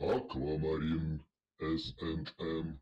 Aquamarine S&M.